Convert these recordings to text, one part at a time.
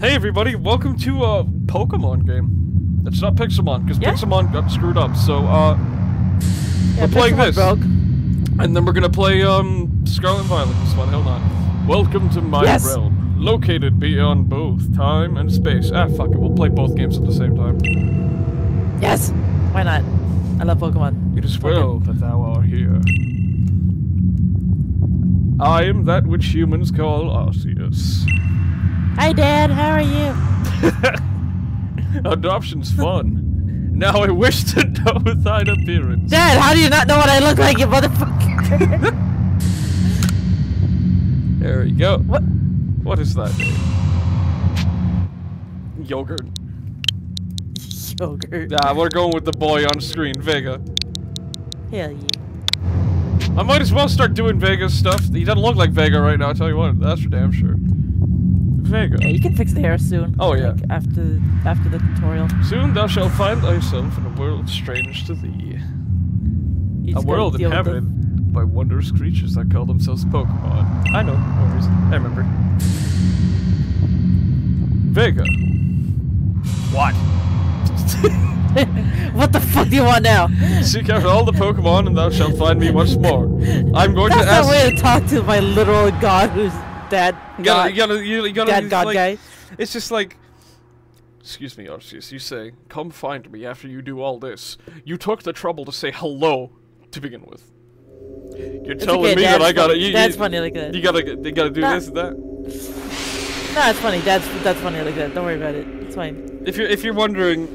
Hey everybody, welcome to a Pokemon game. It's not Pixelmon, because Yeah. Pixelmon got screwed up, so uh Yeah, we're playing Pixelmon this. Broke. And then we're gonna play um Scarlet and Violet this one, hold on. Welcome to my Yes. realm. Located beyond both time and space. Ah fuck it, we'll play both games at the same time. Yes. Why not? I love Pokemon. It is well that thou art here. I am that which humans call Arceus. Hi, Dad. How are you? Adoption's fun. Now I wish to know thine appearance. Dad, how do you not know what I look like, you motherfucker? There we go. what? What is that? Yogurt. Yogurt. Nah, we're going with the boy on screen, Vega. Hell yeah. I might as well start doing Vega's stuff. He doesn't look like Vega right now, I'll tell you what, that's for damn sure. Vega. Yeah, you can fix the hair soon. Oh, yeah. Like, after after the tutorial. Soon thou shalt find thyself in a world strange to thee. You A world deal with the- inhabited by wondrous creatures that call themselves Pokemon. I know, no worries. I remember. Vega. What? what the fuck do you want now? Seek out all the Pokemon and thou shalt find me once more. I'm going That's to the ask. way to talk to my literal god who's dad. You God, gotta, you gotta, you, gotta, dad it's god like, guy. It's just like, excuse me, Arceus. You say, "Come find me after you do all this." You took the trouble to say hello to begin with. You're It's telling okay, me that I gotta. funny- You, Dad's you, funny like that. You gotta, you gotta do Nah. this and that. No, it's funny. Dad's that's funny like that. Don't worry about it. It's fine. If you're, if you're wondering,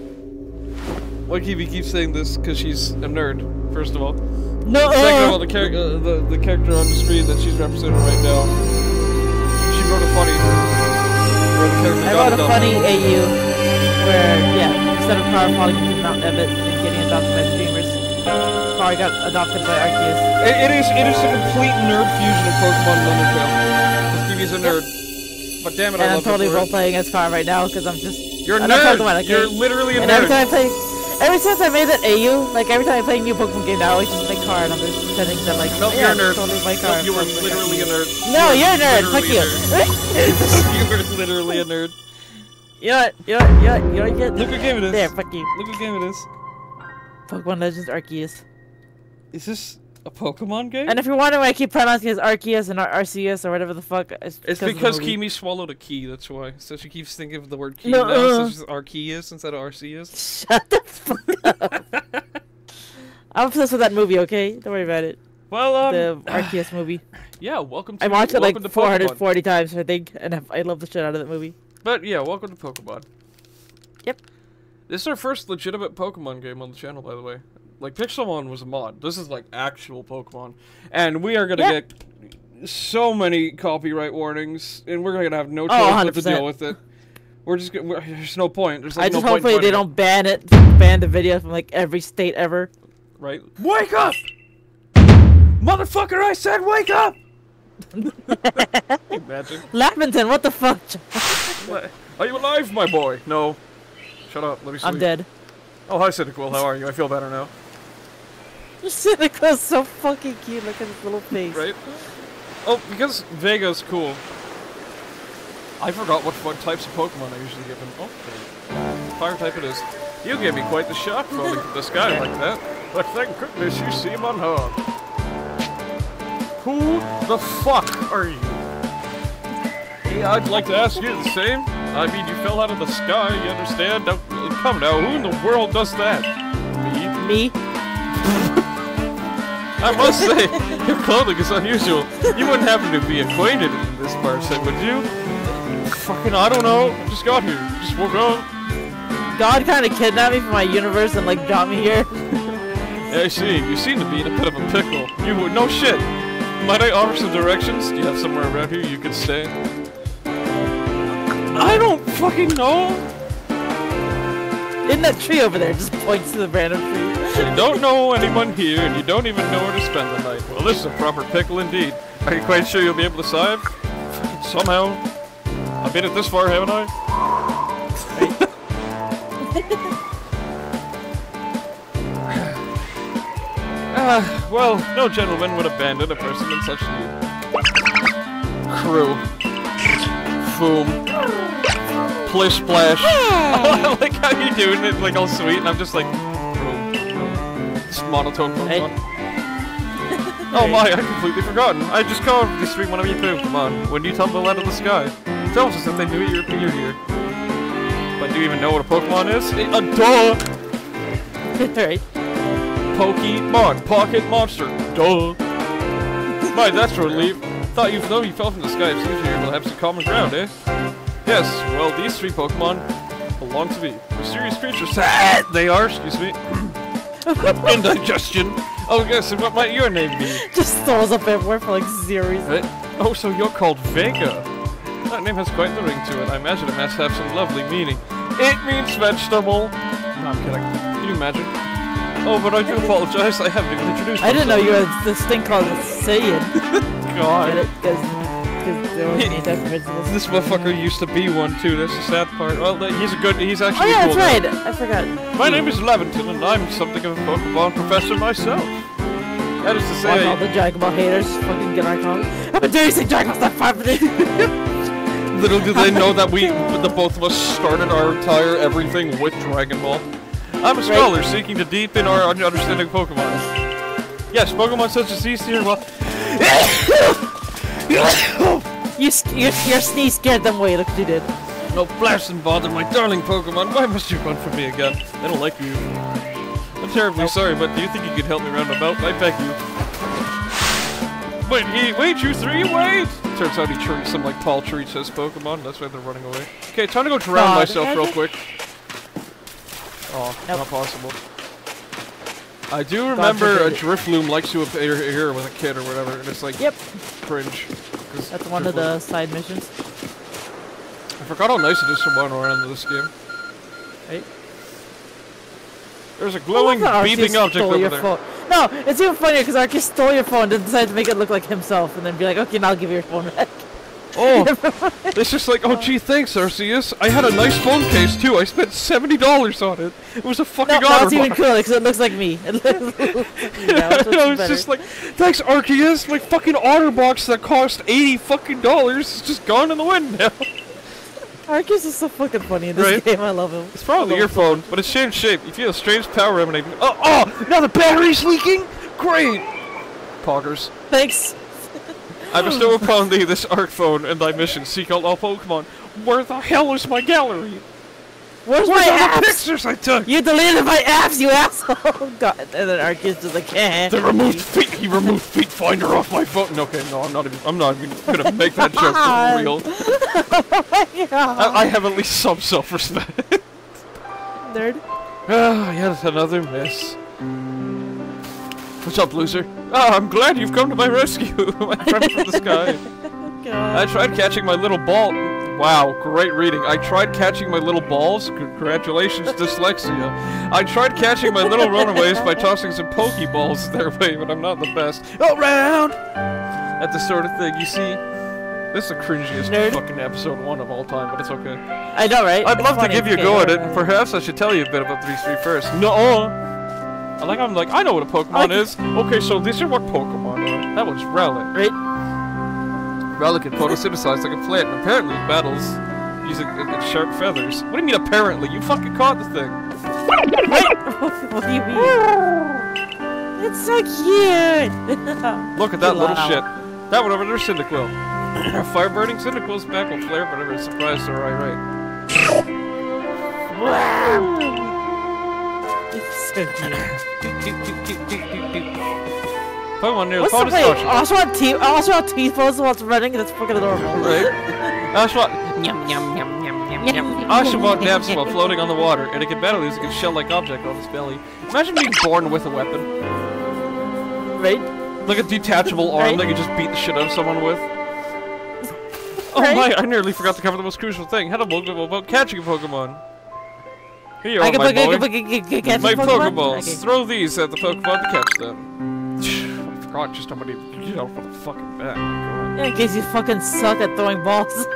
why Kiwi keeps saying this, because she's a nerd. First of all. No. Second of all, the, char- uh, the the character on the screen that she's representing right now. She wrote a funny. Wrote a I wrote a funny AU where, yeah, instead of Car falling into Mount Ebott and getting adopted by the Dreamers, Car got adopted by Arceus. It, it is it is a complete nerd fusion of Pokemon and Undertale. Kiwi's a nerd. But damn it, And I I'm totally role playing as Car right now because I'm just. You're a I nerd. Pokemon, okay? You're literally a And every nerd. time I play. Ever since I made that AU, like every time I play a new Pokemon game now, I always just make Car and I'm just pretending that, like, No, yeah, you're a nerd. totally my Car. you are literally a nerd. No, You you're a nerd. Fuck you. you are literally a nerd. you know what? You know what? You know what? You know what? you Look what game it is. There, fuck you. Look what game it is. Pokemon Legends Arceus. Is this a Pokemon game? And if you're wondering why I keep pronouncing it as Arceus and Ar- Arceus or whatever the fuck, it's, It's because. Kimi swallowed a key, that's why. So she keeps thinking of the word key No, now, so uh. she's Arceus instead of Arceus. Shut the fuck up. I'm obsessed with that movie, okay? Don't worry about it. Well, um, The Arceus movie. yeah, welcome to I watched it like welcome to Pokemon. 440 times, I think, and I I love the shit out of that movie. But yeah, welcome to Pokemon. Yep. This is our first legitimate Pokemon game on the channel, by the way. Like Pixelmon was a mod. This is like actual Pokemon, and we are gonna Yeah. get so many copyright warnings, and we're gonna have no Oh, choice but to deal with it. We're just gonna, we're, there's no point. There's like I just no point hopefully they don't ban it, ban the video from like every state ever. right. Wake up, motherfucker! I said wake up. Imagine. Laventon, what the fuck? Are you alive, my boy? No. Shut up. Let me sleep. I'm dead. Oh, hi, Cyndaquil. How are you? I feel better now. Cyndaquil's so fucking cute. Look at his little face. Right? Oh, because Vega's cool. I forgot what, what types of Pokemon I usually give him. Oh, okay. Fire type it is. You gave me quite the shock falling from the sky like that. But thank goodness you seem unharmed. Who the fuck are you? Yeah, I'd like to ask you the same. I mean, you fell out of the sky, you understand? Now, come now, who in the world does that? Me? Me? I must say, your clothing is unusual. You wouldn't happen to be acquainted in this person, would you? Fucking, I don't know. Just got here. Just woke up. God kind of kidnapped me from my universe and like dropped me here. Yeah, I see. You seem to be in a bit of a pickle. You would no shit. Might I offer some directions? Do you have somewhere around here you could stay? I don't fucking know. In that tree over there, just points to the random tree. You don't know anyone here, and you don't even know where to spend the night. Well, this is a proper pickle indeed. Are you quite sure you'll be able to survive? Somehow. I've made it this far, haven't I? Ah, well, no gentleman would abandon a person in such need. Crew. Foom. Splish Splash. I like how you're doing it like all sweet, and I'm just like, boom, boom. Just monotone Hey. Pokemon. Oh my, I completely forgotten. I just called this stream one of you too. Come on, when you tumble out of the sky, tell us that they knew you appeared here. But do you even know what a Pokemon is? Uh, duh! right. Pokemon, Pocket Monster. Duh. My, that's a relief. Thought you though you fell from the sky, it seems you're able to have some common ground, eh? Yes, well, these three Pokemon belong to me. Mysterious creatures. They are, excuse me. Indigestion. Oh, yes, and what might your name be? Just throws up everywhere for like zero reason. Right? Oh, so you're called Vega. That name has quite the ring to it. I imagine it must have some lovely meaning. It means vegetable. No, I'm kidding. Can you imagine? Oh, but I do apologize. I haven't even introduced I didn't know you had this thing called a Saiyan. God. Because there was any type of principles. This motherfucker used to be one too. That's the sad part. Well, he's a good. He's actually. Oh actually yeah, cool. that's now. right. I forgot. My name is Laventon, and I'm something of a Pokemon professor myself. That is to Fuck all say, the Dragon Ball haters. Fucking get our comments. I've been doing some Dragon Ball stuff happening. little do they know that we, the both of us, started our entire everything with Dragon Ball. I'm a scholar seeking to deepen our understanding of Pokemon. Yes, Pokemon such as these here. Well, you, sk- your, sneeze scared them away. Look what you did. no blast and bother, my darling Pokemon. Why must you run from me again? I don't like you. I'm terribly sorry, but do you think you could help me round about? I beg you. Wait, he, wait, you three, wait! Turns out he treats some like tall treats Pokemon. That's why they're running away. Okay, time to go drown God. myself real quick. Oh, Nope. not possible. I do remember a. Drifloon likes to appear here with a kid or whatever, and it's like Yep. cringe. That's one of the side missions. I forgot how nice it is to run around in this game. Right? There's a glowing, that beeping object over there. Phone. No, it's even funnier because Arceus stole your phone and decided to make it look like himself and then be like, okay, now I'll give you your phone back. Oh, it's just like, oh gee, thanks, Arceus. I had a nice phone case too. I spent seventy dollars on it. It was a No, fucking now it's even cooler because it looks like me. It looks yeah, I it's know, it's better. just like, thanks, Arceus. My fucking Otterbox that cost eighty fucking dollars is just gone in the wind now. Arceus is so fucking funny in this Right? game. I love him. It's probably your phone, but it's changed shape. You feel a strange power emanating. Oh, oh! Now the battery's leaking. Great. Poggers. Thanks. I bestow upon thee this Arc phone and thy mission. Seek out all Pokemon. Where the hell is my gallery? Where's my apps? pictures I took? You deleted my apps, you asshole! God, and then Arceus is like, eh. The removed feet. He removed Feet Finder off my phone. Okay, no, I'm not even. I'm not even gonna make that joke for real. yeah. I, I have at least some self-respect. Nerd. ah, yet another miss. What's up, loser? Ah, I'm glad you've come to my rescue, my friend from the sky. I tried catching my little ball. Wow, great reading. I tried catching my little balls. Congratulations, dyslexia. I tried catching my little runaways by tossing some Pokeballs their way, but I'm not the best. Around! That's the sort of thing, you see? This is the cringiest Nerd. fucking episode one of all time, but it's okay. I know, right? I'd love to give you a go at it. alright. Perhaps I should tell you a bit about 3-3 first. No! I like I'm like, I know what a Pokemon is. Okay, so these are what Pokemon are. That one's Rowlet. Right? Relic can photosynthesize like a plant, and apparently it battles using uh, sharp feathers. What do you mean apparently? You fucking caught the thing. what do you mean? It's so cute! Look at that little shit. That one over there's Cyndaquil. Fire burning Cyndaquil's back will flare whenever it's surprised or right it's so cute. Pokemon near the What's the Pony wait? Station. I also want T. I also want T pose while it's running. That's fucking adorable. Right? Oshawott, Yum yum yum yum yum yum. Oshawott naps while floating on the water, and it can battle using a shell-like object on its belly. Imagine being born with a weapon. Right? Like a detachable arm Right. that you just beat the shit out of someone with. Oh Right. my, I nearly forgot to cover the most crucial thing. How to Pokemon about catching a Pokemon. Here I can my boy. can put- I can- I can catch My? Pokeballs. Okay. Throw these at the Pokemon to catch them. I forgot just how many you get out for the fucking bat. Yeah, in case you fucking suck at throwing balls.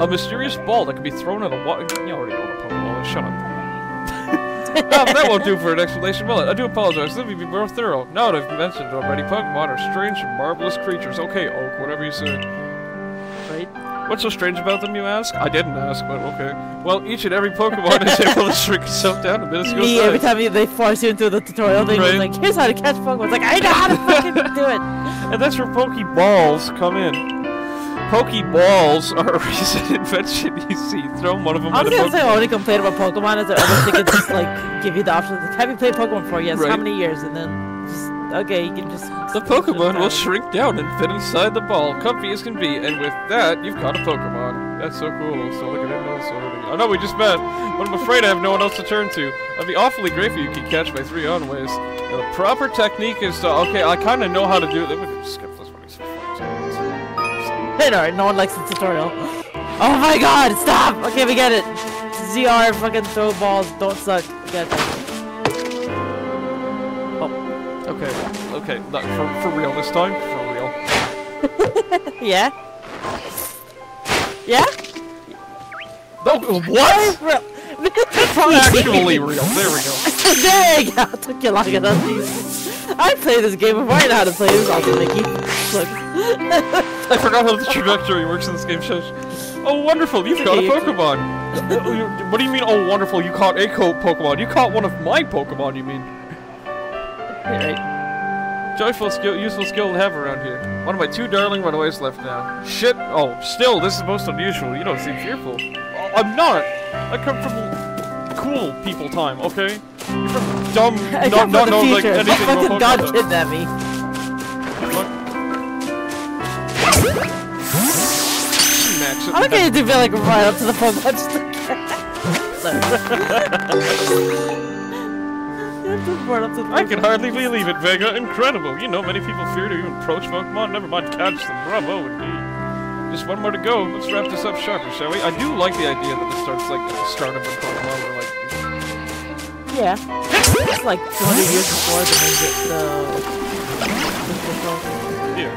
A mysterious ball that can be thrown at a water. You already know what a Pokeball is. Shut up. oh, that won't do for an explanation, will it? I do apologize. Let me be more thorough. Now that I've mentioned already, Pokemon are strange and marvelous creatures. Okay, Oak, whatever you say. Right? What's so strange about them, you ask? I didn't ask, but okay. Well, each and every Pokemon is able to shrink itself down to minuscule Me, every time they force you into the tutorial thing, Right. like, here's how to catch Pokemon. It's like, I know how to fucking do it. And that's where Pokeballs come in. Pokeballs are a recent invention you see. Throw one of them I at was a gonna say, I only complain about Pokemon is that wish they could just like give you the option. Like, have you played Pokemon for? Yes. How many years? And then okay, you can just. The Pokemon will shrink down and fit inside the ball, comfy as can be, and with that, you've caught a Pokemon. That's so cool. So look at him. I know we just met, but I'm afraid I have no one else to turn to. I'd be awfully grateful if you could catch my three on ways. Now, the proper technique is to okay, I kind of know how to do it. Let me just skip this one. Hey, no, no one likes the tutorial. Oh my god, stop! Okay, we get it. ZR, fucking throw balls, don't suck. We. Okay, okay, not for for real this time. For real. Yeah? Yeah? No, what? Real. Actually real. There we go. there you go. Took you long enough. I played this game before I know how to play this also, Mickey. Look. I forgot how the trajectory works in this game. Shush. Oh, wonderful! You've caught a Pokemon. what do you mean? Oh, wonderful! You caught a co Pokemon. You caught one of my Pokemon. You mean? Right. Joyful skill, useful skill to have around here. One of my two darling runaways left now. Shit! Oh, still, this is most unusual. You don't seem fearful. Oh, I'm not. I come from cool people time. Okay. You're from dumb, I not not know like anything fucking God kidnapped me. Max it. I like how you do like right up to the Pokemon just to right up to the I can hardly believe it, Vega. Incredible. You know, many people fear to even approach Pokemon, never mind catch them. Bravo, indeed. Just one more to go. Let's wrap this up sharper, shall we? I do like the idea that it starts like at the start of a Pokemon, where like Yeah. It's like 200 years before the main get the. Uh, here.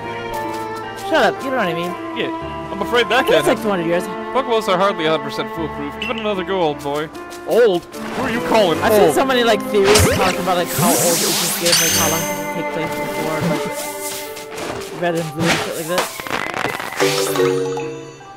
Shut up, you know what I mean. Yeah, I'm afraid that It's like 200 years. Pokeballs are hardly 100% foolproof. Give it another go, old boy. Old? Who are you calling I've old? seen so many like theories talking about like how old is this game, like how long did it take place before like red and blue and shit like that.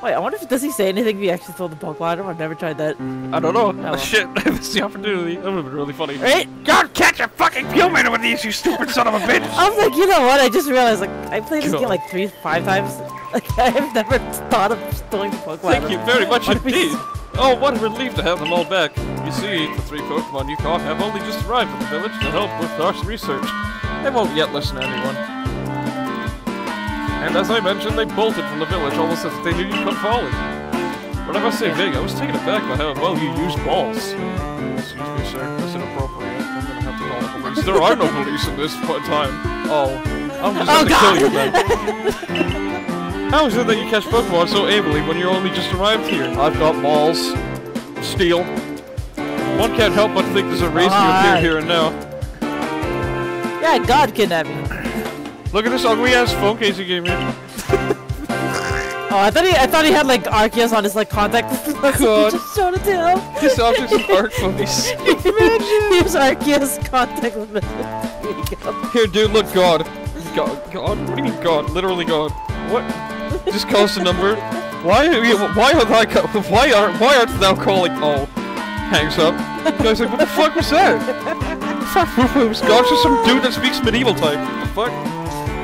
Wait, I wonder if does he say anything if he actually throw the Pokemon at him? I've never tried that. I don't know. well. Shit, I missed the opportunity. That would have been really funny. Right? God, catch a fucking human with these, you stupid son of a bitch! I was like, you know what? I just realized like I played this game like three, five times. Like I've never thought of throwing the Pokemon. Thank you very much What if we- indeed. Oh, what a relief to have them all back. You see, the three Pokemon you caught have only just arrived at the village to help with our research. They won't yet listen to anyone. And as I mentioned, they bolted from the village almost as if they knew you'd come falling. But I must say, Vig, I was taken aback by how well you used balls. Excuse me, sir. That's inappropriate. I'm gonna have to call the police. There are no police in this time. Oh. I'm just Oh, have to kill you then. How is it that you catch Pokemon so ably when you only just arrived here? I've got balls. Steel. One can't help but think there's a reason you appear here and now. Yeah, God kidnapped me. Look at this ugly ass phone case you gave me. Oh, I thought he, I thought he had like Arceus on his like contact. God. he just showed it to him. This object's an art face. Here's Arceus contact with me. There you go. Here, dude, look, God. God, God? What do you mean, God? Literally, God. What? Just call us a number. Why? Are you, why are I? Why are? Why art thou calling? Oh, hangs up. Guy's like, what the fuck was that? Fuck, God just some dude that speaks medieval type? What the fuck?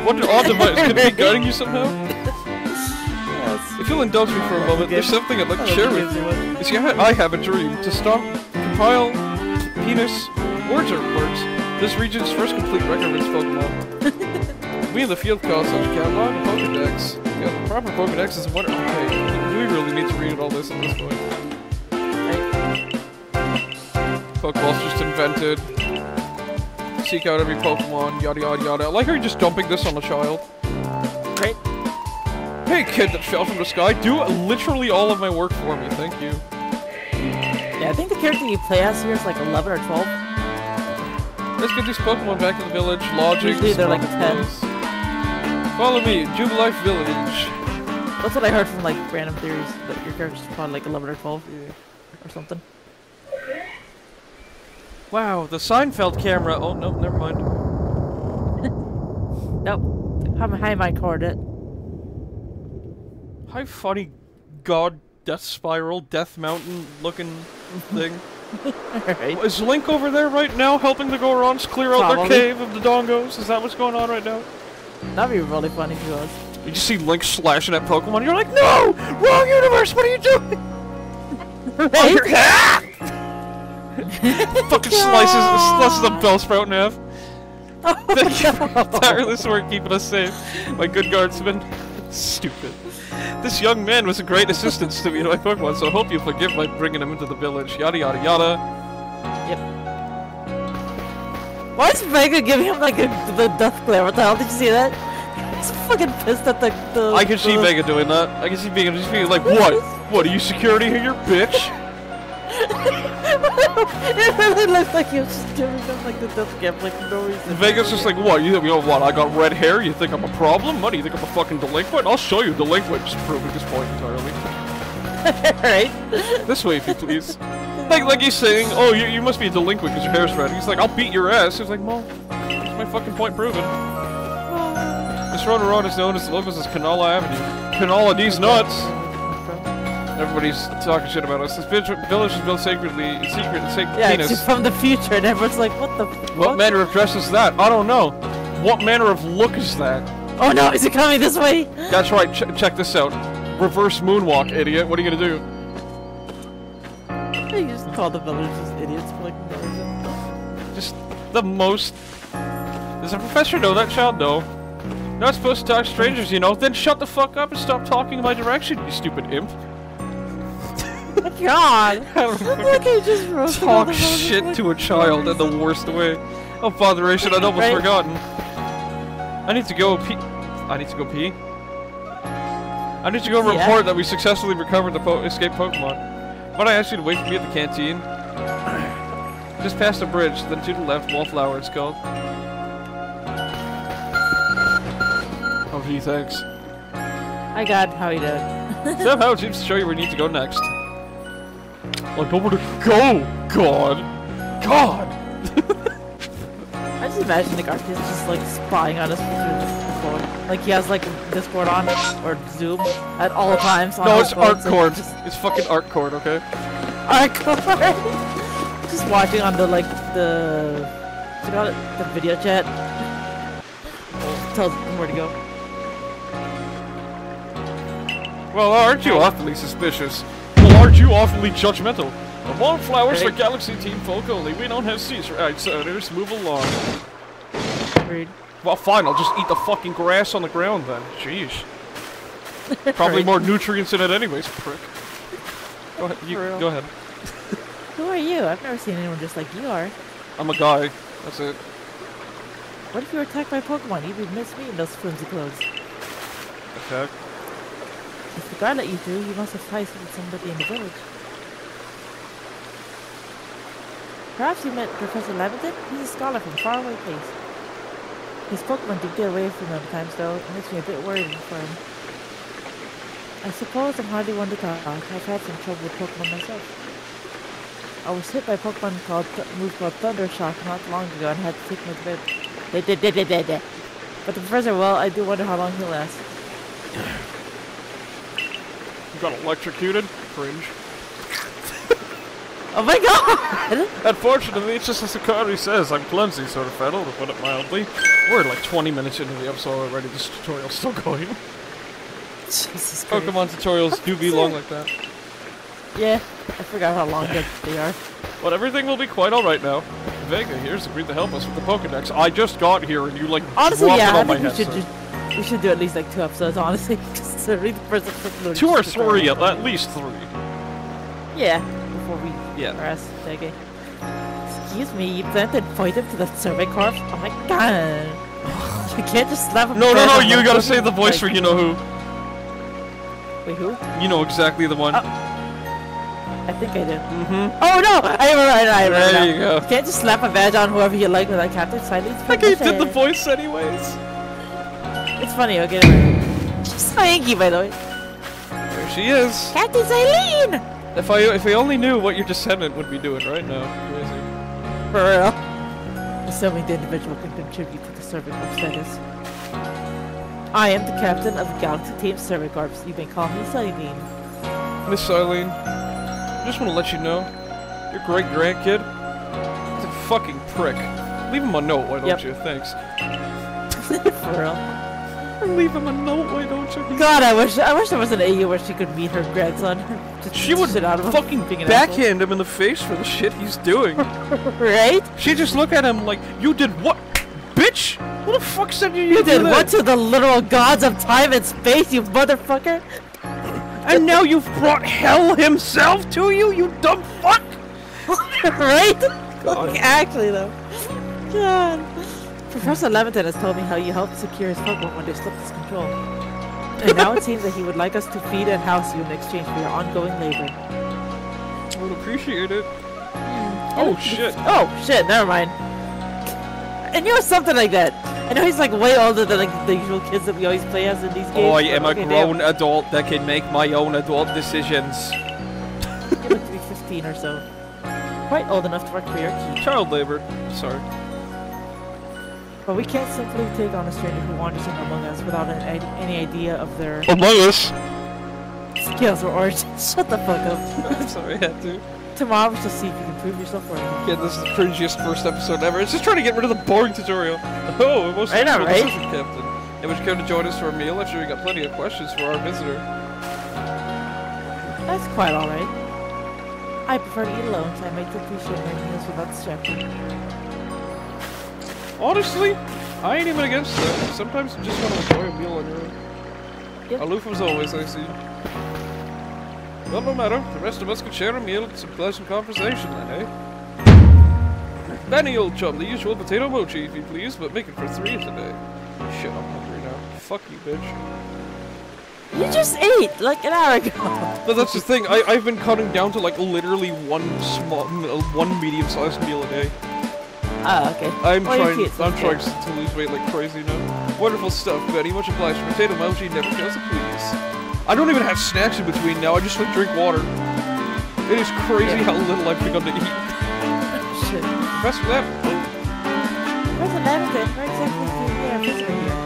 What odd device could it be guiding you somehow? If you'll indulge me for a moment, there's something I'd like to share with you. See, I, have a dream to stop, compile, penis, words are words. This region's first complete record of Pokemon. We in the field call such a catalog of Pokedex. Yeah, the proper Pokedex is what. Okay, do we really need to read all this at this point? Pokeball's just invented. Seek out every Pokemon, yada yada yada. I like how you're just dumping this on a child. Right? Hey kid that fell from the sky, do literally all of my work for me, thank you. Yeah, I think the character you play as here is like 11 or 12. Let's get these Pokemon back to the village, lodging. Usually they're like 10. Follow me, Jubilife Village. That's what I heard from like random theories that your character's probably like 11 or 12 or something. Wow, the Seinfeld camera. Oh no, never mind. Nope. How high my coordinate? How funny god death spiral, death mountain looking thing. Alright. Is Link over there right now helping the Gorons clear out Probably. their cave of the Dongos? Is that what's going on right now? That'd be really funny if he was. You just see Link slashing at Pokemon, you're like, No! Wrong universe, what are you doing? Oh, you're ah! Fucking slices slices the Bellsprout in half. Thank you for your tireless work keeping us safe, my good guardsman. Stupid. This young man was a great assistance to me and my Pokemon, so I hope you forgive my bringing him into the village. Yada yada yada. Why is Vega giving him like a, the death glare? What the hell? Did you see that? He's fucking pissed at the. the I can see the- Vega doing that. I can see Vega just being like, what? What, are you security here, you bitch? it really looks like he was just giving him like the death glare for like no reason. Vega's just like, what? You, think you know what? I got red hair? You think I'm a problem? What, you think I'm a fucking delinquent? I'll show you delinquent. Just proving his point entirely. right? This way, if you please. Like, like he's saying, oh, you, you must be a delinquent because your hair's red. He's like, I'll beat your ass. He's like, well, that's my fucking point proven. This road around is known as the locals as Canala Avenue. Canala these nuts! Everybody's talking shit about us. This village, village is built sacredly, secret, sacred Yeah, penis. it's from the future, and everyone's like, "What the? Fuck? What manner of dress is that? I don't know. What manner of look is that? Oh no, is it coming this way? That's right, ch check this out. Reverse moonwalk, idiot. What are you gonna do? You just call the villagers idiots for like no reason. Just the most. Does the professor know that child? No. Not supposed to talk to strangers, you know. Then shut the fuck up and stop talking in my direction, you stupid imp. God! I don't. Look, he just roasted Talk the shit like to a child in the worst way. Oh, botheration, I'd almost Right. forgotten. I need to go pee. I need to go pee. I need to go Yeah. report that we successfully recovered the po escaped Pokemon. But I ask you to wait for me at the canteen. Just past the bridge, then to the left, Wallflower it's called. Oh gee, thanks. Hi God, how you doing? Somehow it seems to show you where you need to go next. Like, nowhere to go! God! God! I just imagine the Garfield just like spying on us through the phone. Like he has like Discord on or Zoom at all times. On No, it's phone, art so. Just It's fucking art cord, okay? art cord. just watching on the like the what's it called? The video chat. Tells where to go. Well, aren't you awfully suspicious? Well, aren't you awfully judgmental? The wallflowers for Right. Galaxy Team folk only. We don't have seats right, for outsiders. Move along. Rude. Well, fine. I'll just eat the fucking grass on the ground then. Jeez. Probably Right. more nutrients in it anyways, prick. Go ahead. You, go ahead. Who are you? I've never seen anyone just like you are. I'm a guy. That's it. What if you were attacked by Pokemon? You would miss me in those flimsy clothes. Attack. If the guard let you through, you must have fights with somebody in the village. Perhaps you met Professor Laventon? He's a scholar from a faraway place. His Pokemon do get away from him at times, though. It makes me a bit worried for him. I suppose I'm hardly one to talk. I've had some trouble with Pokemon myself. I was hit by a Pokemon called move called Thunder Shock not long ago and had to take my bed. But the professor, well, I do wonder how long he'll last. You got electrocuted? Cringe. Oh my god! Unfortunately, it's just as Sakari says. I'm clumsy, sort of feddle, to put it mildly. We're like 20 minutes into the episode already. This tutorial's still going. Jesus oh, Christ. Pokemon tutorials do be long like that. Yeah, I forgot how long they are. But everything will be quite alright now. Vega here's agreed to help us with the Pokedex. I just got here and you like Honestly, yeah, I think we head. should so- do, we should do at least like two episodes, honestly, just to read the first episode. Two or three, at, at least three. Yeah, before we Yeah. Vega. Excuse me, you plan to point him to the survey corps? Oh my god! you can't just slap him. No, no, no, you gotta say the voice for you know who. Wait, who? You know exactly the one. Uh, I think I did. mm-hmm. Oh no! I remember, I remember, There now. you go. You can't just slap a badge on whoever you like without Captain Cyllene. I gave did the voice anyways. It's funny, okay? She's so angry, by the way. There she is. Captain Eileen! If I if I only knew what your descendant would be doing right now. Crazy. For real. Assuming the individual can contribute to the Survey Corps status. I am the captain of the Galaxy Team Survey Corps. You may call me Sunnybeam. Miss Eileen, I just want to let you know, your great grandkid is a fucking prick. Leave him a note, why don't Yep. you? Thanks. For real. Leave him a note, why don't you? God, I wish I wish there was an AU where she could meet her grandson. Just She would sit out of fucking being backhand him in the face for the shit he's doing. Right? she just look at him like, you did what? Bitch! What the fuck said you, You did did what to the literal gods of time and space, you motherfucker? And now you've brought hell himself to you, you dumb fuck! right? God. Actually, though. God. Professor Laventon has told me how you helped secure his Pokemon when they slipped his control. And now it seems that he would like us to feed and house you in exchange for your ongoing labor. I would appreciate it. Oh shit. Oh, shit, never mind. I knew it something like that. I know he's like way older than like the usual kids that we always play as in these games. Oh, I but am a okay, damn. grown adult that can make my own adult decisions. You look to be 15 or so. Quite old enough to work for your keep. Child labor. Sorry. But we can't simply take on a stranger who wanders in among us without an, any idea of their Among Us. skills or origins. Shut the fuck up. I'm sorry, I had to. Tomorrow we shall see if you can prove yourself worthy. Yeah, this is the cringiest first episode ever. It's just trying to get rid of the boring tutorial. Oh, a most I know, useful right? decision, Captain. And would you care to join us for a meal? I'm sure we got plenty of questions for our visitor. That's quite alright. I prefer to eat alone, so I make to appreciate my meals without distraction. Honestly, I ain't even against that. Sometimes you just want to enjoy a meal on your own. Yep. Aloof as always, I see. Well, no matter. The rest of us can share a meal and some pleasant conversation then, eh? Benny, old chum, the usual potato mochi, if you please, but make it for three today. Shit, I'm hungry now. Fuck you, bitch. You just ate like an hour ago. But that's the thing, I, I've been cutting down to like literally one small, uh, one medium-sized meal a day. Ah, okay. I'm Well, trying, so I'm trying to lose weight like crazy now. Wonderful stuff, Betty. Much obliged. Potato mochi never fails please. I don't even have snacks in between now. I just like drink water. It is crazy Yeah. how little I've begun to eat. Shit. Professor Lab, Where's the? Where exactly do you hear a visitor here?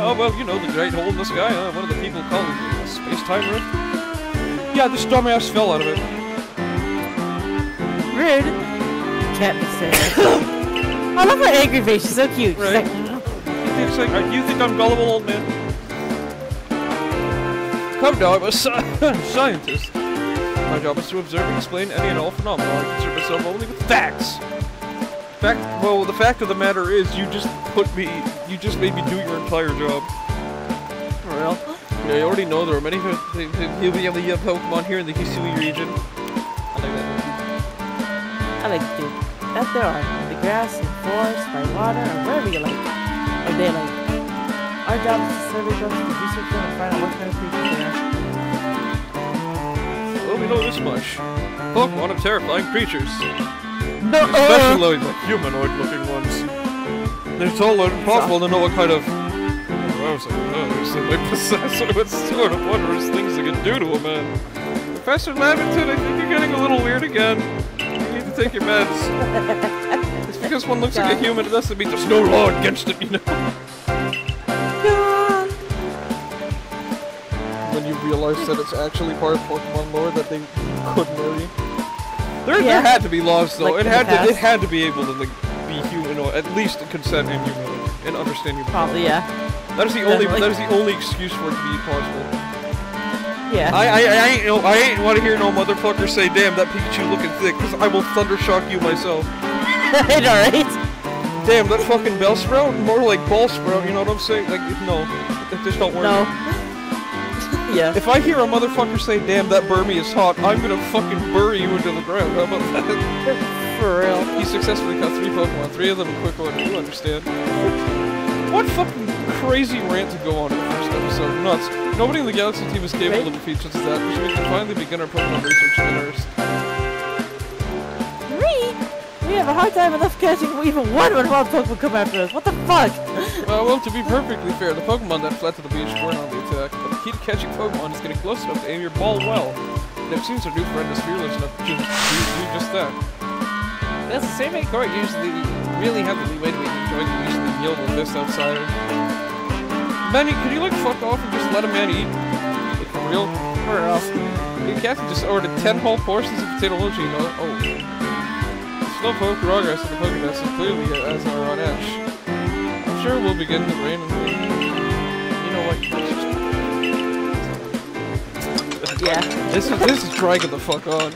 oh well, you know the great hole in the sky. Huh? One of the people called it the space-time rift. Yeah, this dumbass fell out of it. Rude. Can't be serious. I love her angry face. She's so cute. She's like, It's like, uh, you think I'm gullible, old man? Come now, I'm a sci- scientist. My job is to observe and explain any and all phenomena. I concern myself only with facts. Fact. Well, the fact of the matter is, you just put me. You just made me do your entire job. for real. Yeah, you already know there are many of the the Pokemon here in the Hisui region. I like that. I like to do that there are in the grass, in forest, by water, or wherever you like. Or daylight. Our job is to survey them, to research them, and find out what kind of creatures they are. Well, we know this much. Pokemon are terrifying creatures. No, Especially the humanoid-looking ones. It's all impossible to know what kind of... I was like, oh, so they possess what sort of wondrous things they can do to a man. Professor Laventon, I think you're getting a little weird again. You need to take your meds. Just because one looks like a human, it doesn't mean there's no law against it, you know? Then you realize that it's actually part of Pokemon lore that they could marry. There, Yeah. there had to be laws though. Like it had to. It had to be able to like be human or at least consent and human and understanding. the Probably, yeah. That is the only. That is the only excuse for it to be possible. Yeah. I, I, I ain't. No, I ain't want to hear no motherfucker say, "Damn, that Pikachu looking thick," because I will thunder shock you myself. Alright. Damn, that fucking bell sprout? more like ball sprout. You know what I'm saying? Like, no, that just don't work. No. yeah. If I hear a motherfucker say, "Damn, that Burmy is hot," I'm gonna fucking bury you into the ground. How about that? For real. He successfully caught three Pokemon, three of them in quick order. You understand? What fucking crazy rant to go on in the first episode? Nuts. Nobody in the Galaxy team is capable Right? of defeat such as that, which we can finally begin our Pokemon research. Three? We have a hard time enough catching even one when wild Pokemon come after us. What the fuck? Well, well, to be perfectly fair, the Pokemon that fled to the beach weren't on the attack, but the key to catching Pokemon is getting close enough to aim your ball well. And it seems our new friend is fearless enough to do, do just that. That's the same court usually really have the leeway to enjoy the usually yield with this outsider. Benny, can you like fuck off and just let a man eat? Like for real? For real. Me Kathy just ordered 10 whole portions of potato mochi. Uh, no, oh. Slow poke progress in the Pokédex is clearly as are on edge. I'm sure we'll begin to rain and You know what? Yeah. This is this is dragging the fuck on.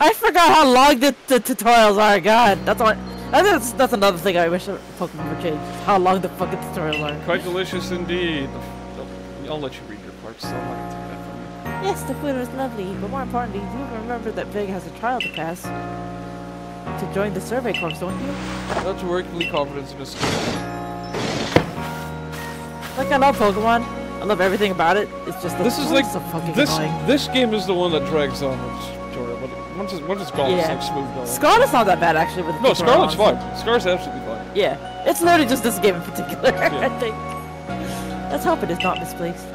I forgot how long the, the tutorials are. God, that's all. I think that's, that's another thing I wish Pokemon would change. How long the fucking tutorials are. Quite delicious indeed. I'll let you read your parts. So I'm take that from you. Yes, the food was lovely, but more importantly, you remember that Big has a trial to pass to join the survey corps, don't you? Not to work, complete confidence in this. Like I love Pokemon. I love everything about it. It's just the This is like so fucking this. annoying. This game is the one that drags on the tutorial. But once it's, once it's gone, it's Yeah. like smooth going. Scarlet's not that bad actually with the no, Scarlet's fine. Scarlet's absolutely fine. Yeah, it's literally just this game in particular. Yeah. I think. Let's hope it is not misplaced.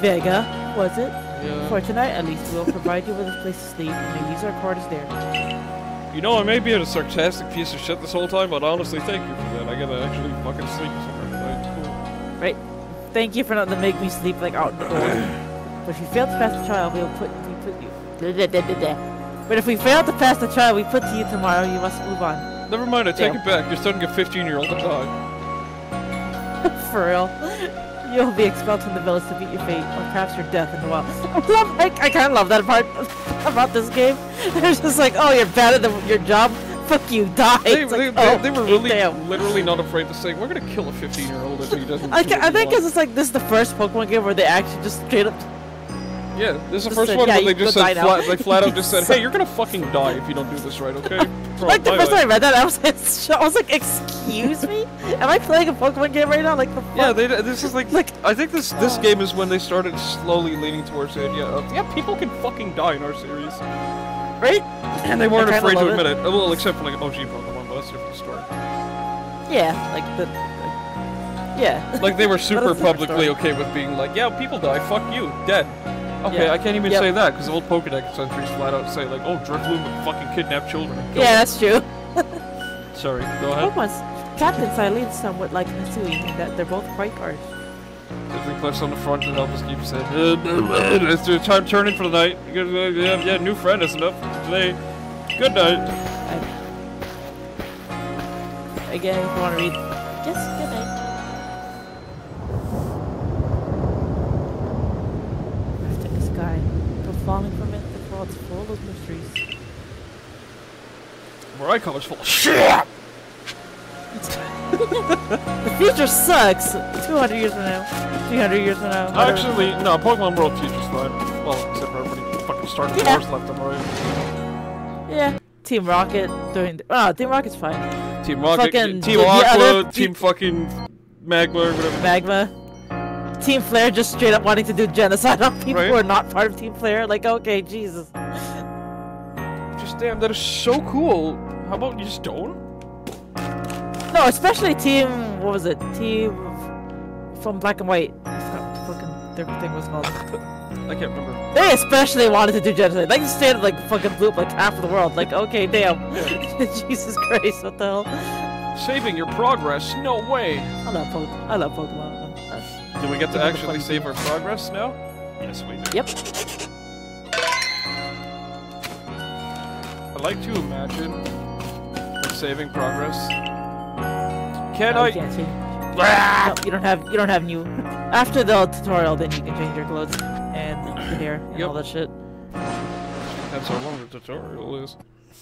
Vega, was it? Yeah. For tonight, at least, we'll provide you with a place to sleep, and we'll use our quarters there. You know, I may be a sarcastic piece of shit this whole time, but honestly, thank you for that. I gotta actually fucking sleep somewhere tonight. It's Right? Thank you for not to make me sleep like out in the cold. but if you fail to pass the trial, we'll put we put you. But if we fail to pass the trial we put to you tomorrow, you must move on. Never mind, I take Yeah. it back. You're starting a 15 year old to die. For real. You'll be expelled from the village to meet your fate, or perhaps your death in the wild. I love, I, I kind of love that part about this game. It's just like, oh, you're bad at the, your job. Fuck you, die. They, like, they, oh, they were really, damn. literally not afraid to say, we're gonna kill a 15 year old if he doesn't. I, do ca- what I think want." because it's like this is the first Pokemon game where they actually just straight up. Yeah, this is the first said, one "Yeah, where they just said flat, they flat out just said, "Hey, you're gonna fucking die if you don't do this right, okay?" Bro, Like the first time I read that, I was, I was like, "Excuse me, am I playing a Pokemon game right now?" Like the fuck? Yeah, they, this is like, Like- I think this this Oh. game is when they started slowly leaning towards the idea of yeah, people can fucking die in our series, right? and they weren't afraid to admit it. Well, except for like OG Pokemon, but that's a different story. Yeah, like the. Yeah. Like they were super That's a different publicly okay with being like, yeah, people die, fuck you, dead. Okay, Yeah. I can't even Yep. say that because the old Pokedex entries flat out say like, oh, Drifloon would fucking kidnap children. Yeah, them." that's true. Sorry, go ahead. Pokemon's Captain Cyllene somewhat like Mitsui in that they're both quite harsh. Different cliffs on the front and help us keep said. It's your time turning for the night. Yeah, yeah, new friend is enough for today. Good night. Again, if you want to read. Falling from it, the world's full of mysteries. Where I come is full of shit. The future sucks! 200 years from now. 300 years from now. Actually, no, Pokemon World Future's fine. Well, except for everybody fucking starting Yeah. wars left and right. Yeah. Team Rocket during. The, oh, Team Rocket's fine. Team Rocket, Fucking- Team Aqua, Team fucking Magma, or whatever. Magma. Team Flare just straight up wanting to do genocide on people Right. who are not part of Team Flare. Like, okay, Jesus. Just damn, that is so cool. How about you just don't? No, especially Team. What was it? Team from Black and White. I forgot what the fucking thing was called. I can't remember. They especially wanted to do genocide. Like, straight up, like, fucking blew up like half of the world. Like, okay, damn. Jesus Christ, what the hell? Saving your progress? No way. I love Pokemon. I love Pokemon. Do we get to Give me the actually save our progress now? Yes, we do. Yep. I like to imagine we're saving progress. Can no, I? you can't change. Ah! No, you don't have. You don't have new. After the tutorial, then you can change your clothes and your hair and Yep. all that shit. Depends how long the tutorial is.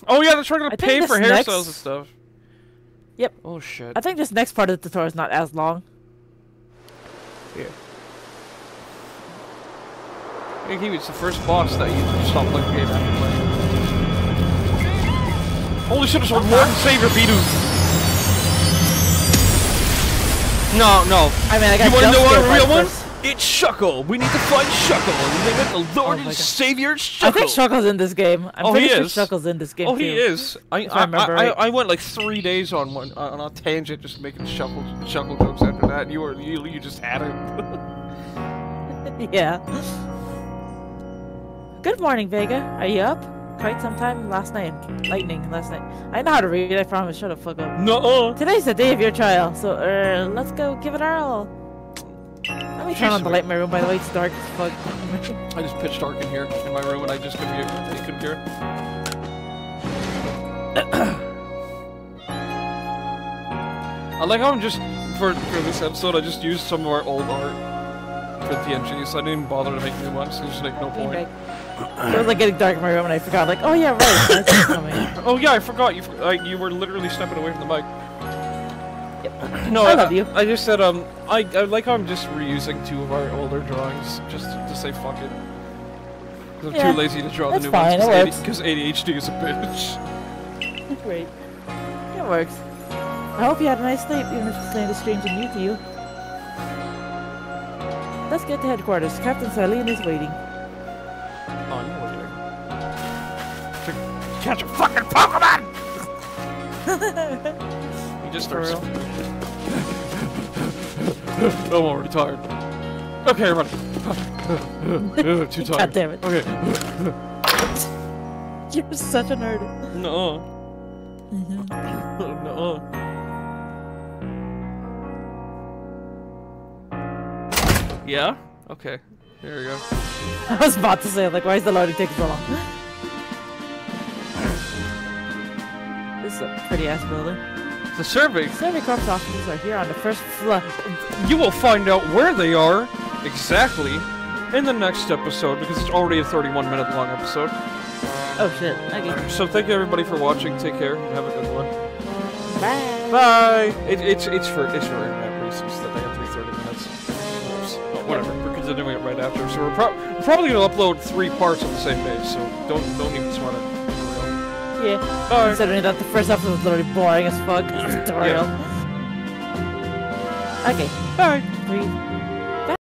Oh yeah, they're trying to I pay for hairstyles next- and stuff. Yep. Oh shit. I think this next part of the tutorial is not as long. I think he was the first boss that you stopped playing the game after playing. Holy shit, it's our Lord and Savior Bidoof! No, no. I mean, I got You wanna know what a real part one? First. It's Shuckle! We need to find Shuckle! And they went the Lord Oh and God. Savior Shuckle! I think Shuckle's in this game. I'm Oh, pretty he sure is? Shuckle's in this game Oh, too. he is. I I, I I, right. I, I went like three days on one on a tangent just making shuffle shuckle jokes after that. You were you, you just had it. yeah. Good morning, Vega. Are you up? Quite some time last night. Lightning last night. I know how to read. I promise. Shut the fuck up. no. Today's the day of your trial, so uh, let's go give it our all. Let me turn on the light in my room, by the way. It's dark as fuck. I just pitch dark in here in my room, and I just give you you couldn't hear. it. I like how I'm just for for this episode. I just used some of our old art for TNG, so I didn't even bother to make new ones. There's like no point. It was like getting dark in my room, and I forgot. Like, oh yeah, right. That's coming. Oh yeah, I forgot you. for- Like you were literally stepping away from the mic. No, I love you. I just said um, I I like how I'm just reusing two of our older drawings just to, to say fuck it. 'Cause I'm Yeah, too lazy to draw the new fine, it ones works. because ADHD is a bitch. Great. It works. I hope you had a nice night, even if it's kind of strange and new to you. Let's get to headquarters. Captain Cyllene is waiting. Oh, you know what To catch a fucking Pokemon! he just starts. I'm already tired. Okay, everybody. Too tired. God damn it. Okay. You're such a nerd. No. Mhm. no. Yeah? Okay. There we go. I was about to say, like, why is the loading taking so long? This is a pretty ass building. The survey, Survey Corps offices are here on the first floor. you will find out where they are exactly in the next episode because it's already a 31 minute long episode. Oh shit. Okay. So thank you everybody for watching. Take care and have a good one. Bye. Bye. It, it's it's for it's for internet reasons that they have to be 30 minutes. Oops. But whatever. We're continuing it right after. So we're, pro- we're probably gonna upload three parts on the same day. So don't don't even sweat it. For real. Yeah. Bye. Considering that the first episode was literally boring as fuck. Tutorial. Okay. Bye. Three,